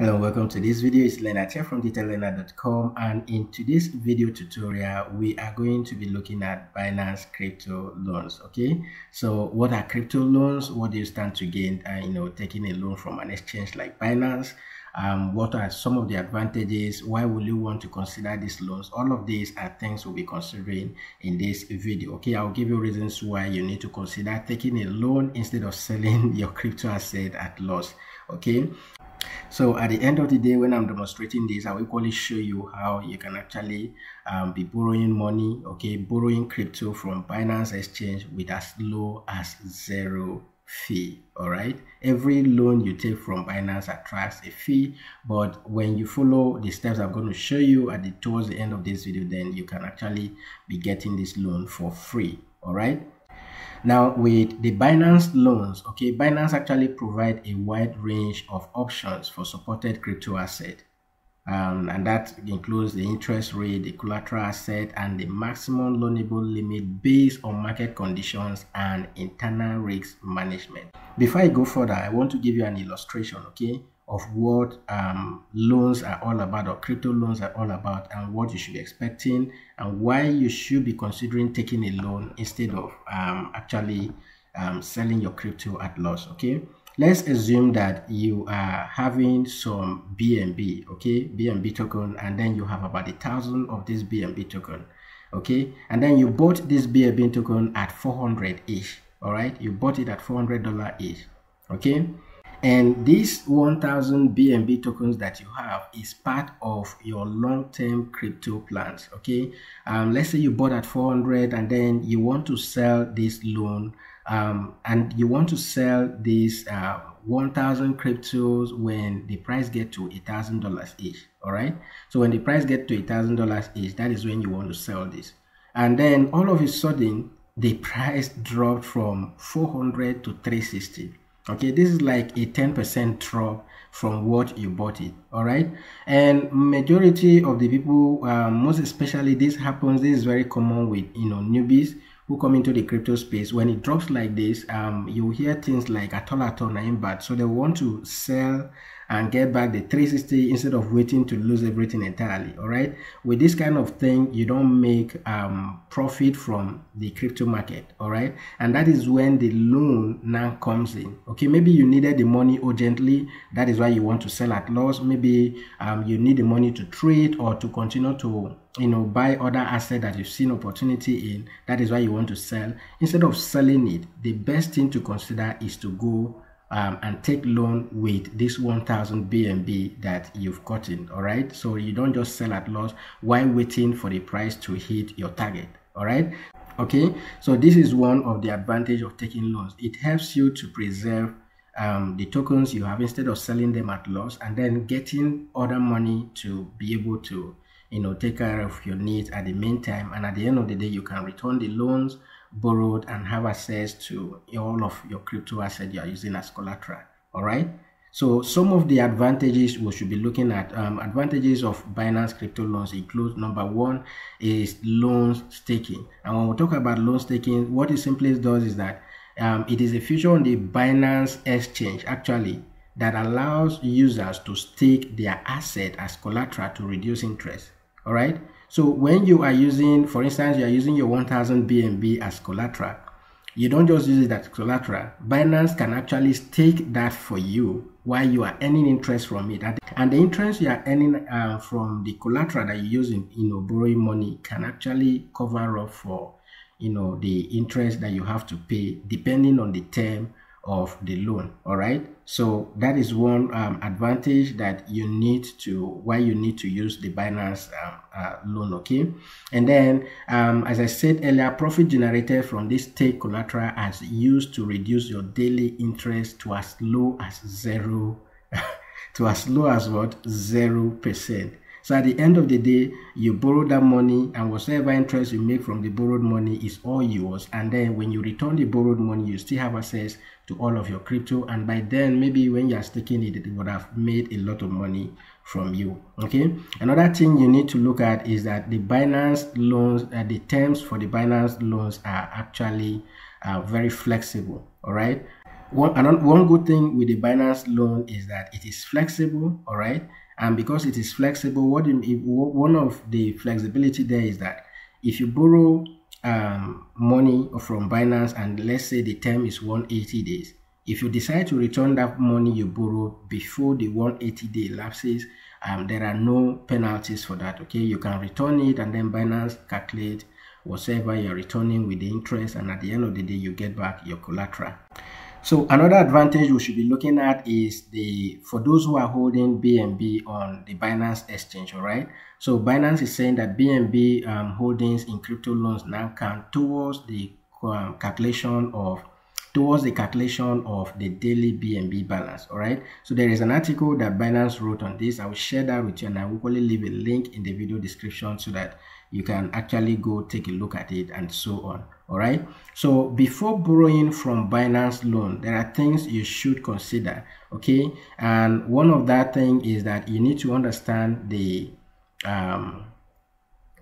Hello, welcome to this video. It's Leonard here from digitalleonard.com and in today's video tutorial, we are going to be looking at Binance crypto loans. Okay, so what are crypto loans? What do you stand to gain? Uh, you know, taking a loan from an exchange like Binance. Um, what are some of the advantages? Why will you want to consider these loans? All of these are things we'll be considering in this video. Okay, I'll give you reasons why you need to consider taking a loan instead of selling your crypto asset at loss. Okay, so at the end of the day, when I'm demonstrating this, I'll equally show you how you can actually um, be borrowing money, okay, borrowing crypto from Binance Exchange with as low as zero fee all right every loan you take from binance attracts a fee but when you follow the steps i'm going to show you at the towards the end of this video then you can actually be getting this loan for free all right now with the Binance loans, okay, Binance actually provide a wide range of options for supported crypto asset. Um, and that includes the interest rate, the collateral asset, and the maximum loanable limit based on market conditions and internal risk management. Before I go further, I want to give you an illustration, okay? Of what um, loans are all about or crypto loans are all about and what you should be expecting and why you should be considering taking a loan instead of um, actually um, selling your crypto at loss okay? Let's assume that you are having some bnb okay? Bnb token and then you have about a thousand of this bnb token okay? And then you bought this bnb token at 400 ish all right? You bought it at 400 dollar each okay and these 1000 BNB tokens that you have is part of your long-term crypto plans. Okay. Um, let's say you bought at 400 and then you want to sell this loan um, and you want to sell these uh, 1000 cryptos when the price get to a thousand dollars each all right so when the price get to a thousand dollars each that is when you want to sell this and then all of a sudden the price dropped from 400 to 360 okay this is like a 10% drop from what you bought it all right? And majority of the people um, most especially this happens this is very common with you know newbies who come into the crypto space. When it drops like this um, you hear things like atol atol naim bad. So they want to sell and get back the 360 instead of waiting to lose everything entirely all right with this kind of thing you don't make um, profit from the crypto market all right and that is when the loan now comes in okay? Maybe you needed the money urgently that is why you want to sell at loss. Maybe um, you need the money to trade or to continue to you know buy other asset that you've seen opportunity in. That is why you want to sell. Instead of selling it the best thing to consider is to go um, and take loan with this 1000 BNB that you've gotten. All right. So you don't just sell at loss while waiting for the price to hit your target. All right. Okay. So this is one of the advantage of taking loans. It helps you to preserve um, the tokens you have instead of selling them at loss and then getting other money to be able to you know take care of your needs at the meantime and at the end of the day you can return the loans borrowed and have access to all of your crypto asset you are using as collateral all right? So some of the advantages we should be looking at um, advantages of binance crypto loans include number one is loan staking. And when we talk about loan staking what it simply does is that um, it is a feature on the binance exchange actually that allows users to stake their asset as collateral to reduce interest all right so when you are using, for instance, you are using your 1000 BNB as collateral, you don't just use it as collateral. Binance can actually stake that for you while you are earning interest from it. And the interest you are earning uh, from the collateral that you use in, you know, borrowing money can actually cover up for, you know, the interest that you have to pay depending on the term of the loan all right? So that is one um, advantage that you need to why you need to use the binance um, uh, loan okay? And then um, as i said earlier profit generated from this take collateral as used to reduce your daily interest to as low as zero to as low as what? Zero percent so at the end of the day, you borrow that money and whatever interest you make from the borrowed money is all yours. And then when you return the borrowed money, you still have access to all of your crypto. And by then, maybe when you're staking it, it would have made a lot of money from you. Okay. Another thing you need to look at is that the Binance loans, uh, the terms for the Binance loans are actually uh, very flexible. All right one, one good thing with the Binance loan is that it is flexible, all right? And because it is flexible, what if, one of the flexibility there is that if you borrow um, money from Binance and let's say the term is 180 days, if you decide to return that money you borrowed before the 180 day lapses, um, there are no penalties for that. Okay, you can return it and then Binance calculate whatever you're returning with the interest, and at the end of the day, you get back your collateral. So another advantage we should be looking at is the for those who are holding BNB on the Binance exchange, all right? So Binance is saying that BNB um, holdings in crypto loans now count towards the um, calculation of towards the calculation of the daily BNB balance. All right. So there is an article that Binance wrote on this. I will share that with you and I will probably leave a link in the video description so that you can actually go take a look at it and so on. All right. So before borrowing from Binance loan, there are things you should consider. Okay. And one of that thing is that you need to understand the um,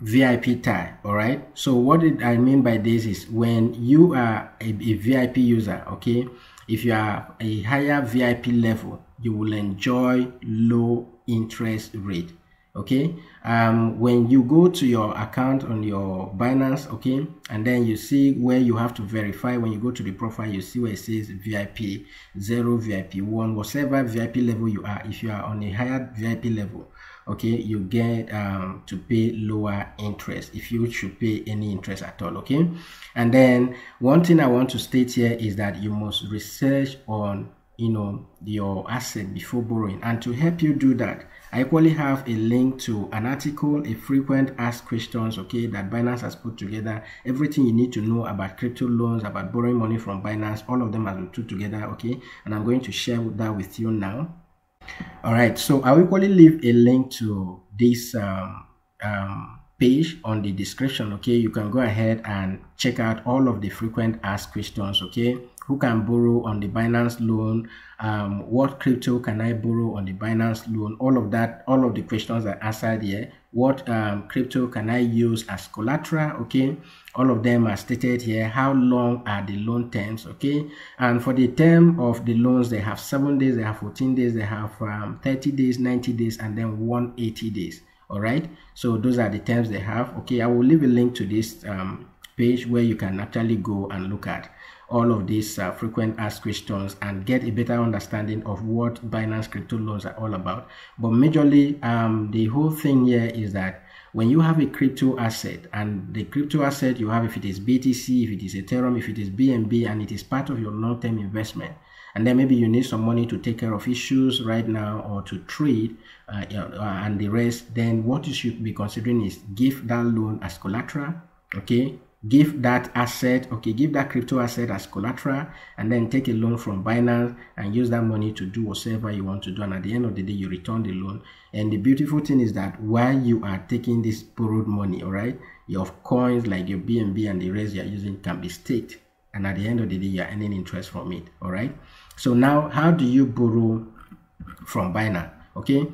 VIP tie, all right? So what did I mean by this is when you are a, a, VIP user, okay? If you are a higher VIP level, you will enjoy low interest rate, okay? Um, when you go to your account on your Binance, okay, and then you see where you have to verify, when you go to the profile, you see where it says VIP 0, VIP 1, whatever VIP level you are, if you are on a higher VIP level, okay you get um, to pay lower interest if you should pay any interest at all okay? And then one thing i want to state here is that you must research on you know your asset before borrowing. And to help you do that i equally have a link to an article a frequent asked questions okay that binance has put together. Everything you need to know about crypto loans about borrowing money from binance all of them been put together okay? And i'm going to share that with you now all right so i will equally leave a link to this um, um, page on the description okay? You can go ahead and check out all of the frequent asked questions okay? Who can borrow on the binance loan? Um, what crypto can i borrow on the binance loan? All of that all of the questions are answered here. What um, crypto can i use as collateral okay? All of them are stated here. How long are the loan terms okay? And for the term of the loans they have seven days they have 14 days they have um, 30 days 90 days and then 180 days all right so those are the terms they have okay i will leave a link to this um, page where you can actually go and look at all of these uh, frequent asked questions and get a better understanding of what Binance crypto loans are all about. But majorly, um, the whole thing here is that when you have a crypto asset and the crypto asset you have, if it is BTC, if it is Ethereum, if it is BNB, and it is part of your long-term investment, and then maybe you need some money to take care of issues right now or to trade uh, uh, and the rest, then what you should be considering is give that loan as collateral, okay? give that asset okay give that crypto asset as collateral and then take a loan from binance and use that money to do whatever you want to do. And at the end of the day you return the loan. And the beautiful thing is that while you are taking this borrowed money all right your coins like your bnb and the rest you are using can be staked. And at the end of the day you are earning interest from it all right so now how do you borrow from binance okay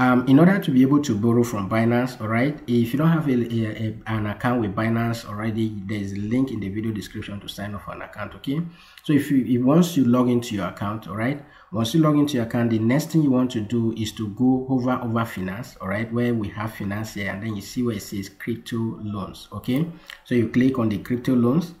um, in order to be able to borrow from Binance, all right, if you don't have a, a, a, an account with Binance already, there's a link in the video description to sign up for an account, okay? So if you if once you log into your account, all right, once you log into your account, the next thing you want to do is to go over over finance, all right, where we have finance here, and then you see where it says crypto loans, okay? So you click on the crypto loans.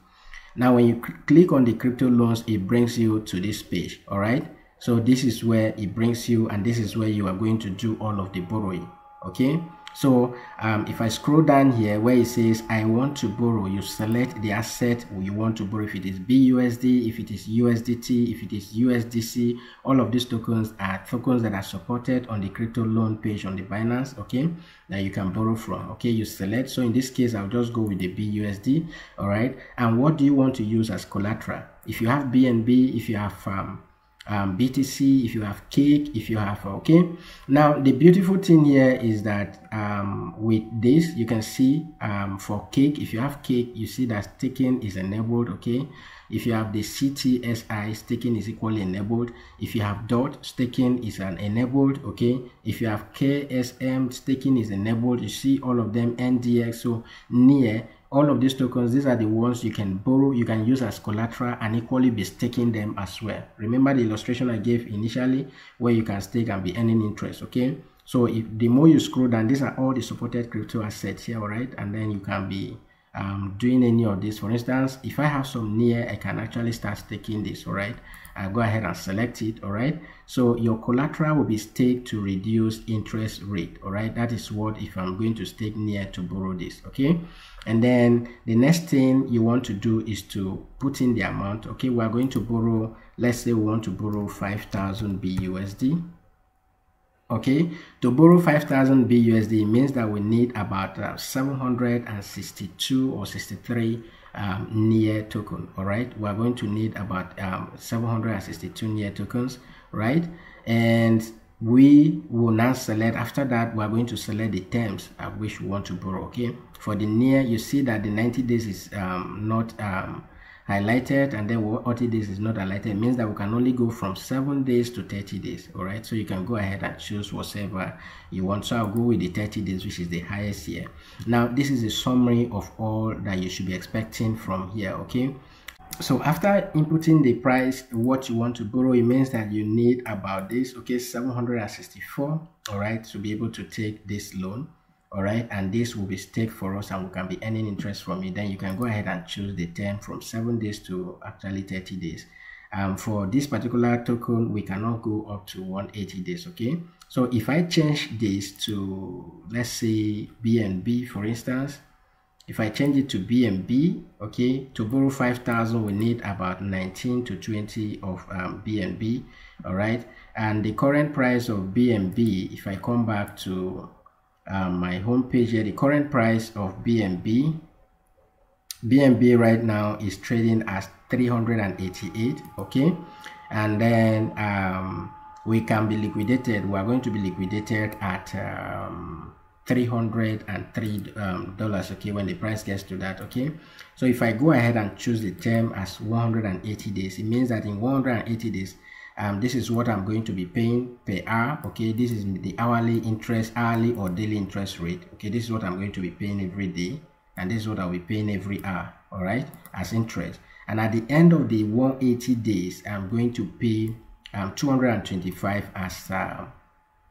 Now, when you click on the crypto loans, it brings you to this page, all right? So this is where it brings you and this is where you are going to do all of the borrowing. Okay. So um, if I scroll down here where it says I want to borrow, you select the asset you want to borrow. If it is BUSD, if it is USDT, if it is USDC, all of these tokens are tokens that are supported on the crypto loan page on the Binance. Okay, that you can borrow from. Okay, you select. So in this case, I'll just go with the BUSD. All right. And what do you want to use as collateral? If you have BNB, if you have um, um, BTC, if you have cake, if you have, okay. Now, the beautiful thing here is that um, with this, you can see um, for cake, if you have cake, you see that staking is enabled, okay. If you have the CTSI, staking is equally enabled. If you have DOT, staking is an enabled, okay. If you have KSM, staking is enabled. You see all of them, NDX, so near all of these tokens these are the ones you can borrow you can use as collateral and equally be staking them as well. Remember the illustration i gave initially where you can stake and be earning interest okay? So if the more you scroll down these are all the supported crypto assets here all right? And then you can be um, doing any of this. For instance if i have some near i can actually start staking this all right? I go ahead and select it all right? So your collateral will be staked to reduce interest rate all right? That is what if i'm going to stake near to borrow this okay? And then the next thing you want to do is to put in the amount okay? We are going to borrow let's say we want to borrow 5000 busd okay? To borrow 5000 BUSD means that we need about uh, 762 or 63 um, near token all right we're going to need about um, 762 near tokens right? And we will now select after that we're going to select the terms at which we want to borrow okay? For the near you see that the 90 days is um, not um, highlighted and then 40 days is not highlighted means that we can only go from 7 days to 30 days all right so you can go ahead and choose whatever you want. So i'll go with the 30 days which is the highest here now this is a summary of all that you should be expecting from here okay? So after inputting the price what you want to borrow it means that you need about this okay 764 all right to be able to take this loan all right and this will be staked for us and we can be earning interest from it. Then you can go ahead and choose the term from seven days to actually 30 days. Um, for this particular token we cannot go up to 180 days okay? So if i change this to let's say bnb for instance if i change it to bnb okay to borrow 5000 we need about 19 to 20 of um, bnb all right? And the current price of bnb if i come back to um, my home page here the current price of bnb bnb right now is trading as 388 okay? And then um, we can be liquidated we are going to be liquidated at um, 303 um, dollars okay when the price gets to that okay? So if i go ahead and choose the term as 180 days it means that in 180 days um, this is what I'm going to be paying per hour okay? This is the hourly interest hourly or daily interest rate okay? This is what I'm going to be paying every day and this is what I'll be paying every hour all right? As interest. And at the end of the 180 days I'm going to pay um, 225 as uh,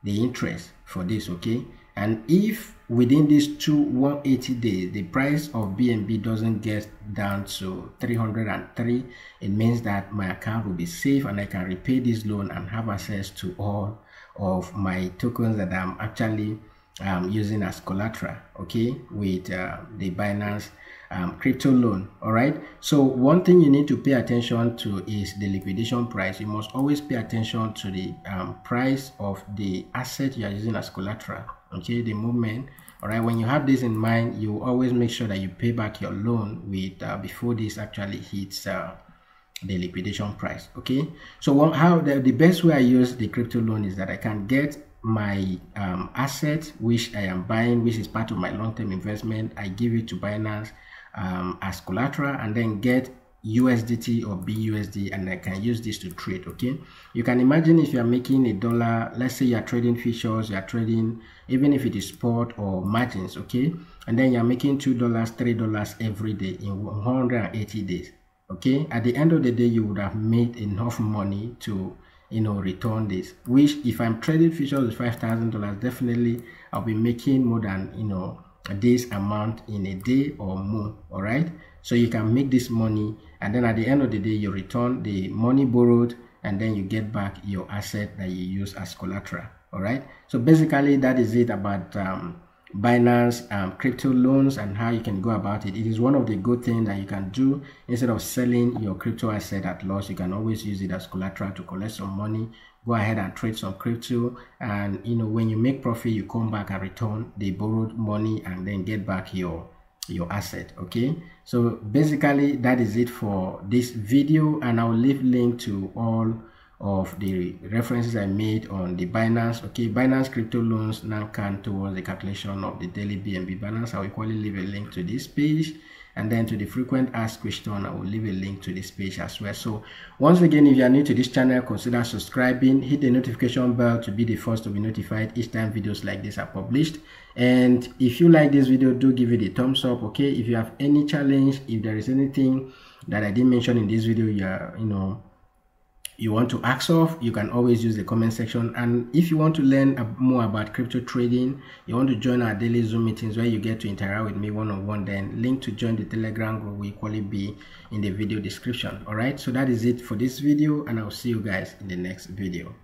the interest for this okay? And if within these two 180 days the price of bnb doesn't get down to 303 it means that my account will be safe and i can repay this loan and have access to all of my tokens that i'm actually um, using as collateral okay with uh, the binance um, crypto loan all right? So one thing you need to pay attention to is the liquidation price. You must always pay attention to the um, price of the asset you are using as collateral okay? The movement all right? When you have this in mind you always make sure that you pay back your loan with uh, before this actually hits uh, the liquidation price okay? So one, how the, the best way i use the crypto loan is that i can get my um, asset which i am buying which is part of my long-term investment. I give it to binance um, as collateral and then get USDT or BUSD and I can use this to trade okay? You can imagine if you are making a dollar let's say you are trading futures you are trading even if it is spot or margins okay? And then you're making two dollars three dollars every day in 180 days okay? At the end of the day you would have made enough money to you know return this which if i'm trading futures with five thousand dollars definitely i'll be making more than you know this amount in a day or more all right so you can make this money and then at the end of the day you return the money borrowed and then you get back your asset that you use as collateral all right so basically that is it about um, binance um, crypto loans and how you can go about it. It is one of the good things that you can do. Instead of selling your crypto asset at loss you can always use it as collateral to collect some money go ahead and trade some crypto and you know when you make profit you come back and return the borrowed money and then get back your your asset okay? So basically that is it for this video and i'll leave link to all of the references i made on the binance okay binance crypto loans now count towards the calculation of the daily bnb balance. I'll equally leave a link to this page. And then to the frequent asked question i will leave a link to this page as well. So once again if you are new to this channel consider subscribing. Hit the notification bell to be the first to be notified each time videos like this are published. And if you like this video do give it a thumbs up okay? If you have any challenge if there is anything that i didn't mention in this video you are you know you want to ask of you can always use the comment section. And if you want to learn more about crypto trading you want to join our daily zoom meetings where you get to interact with me one-on-one -on -one, then link to join the telegram group will equally be in the video description. All right? So that is it for this video and i'll see you guys in the next video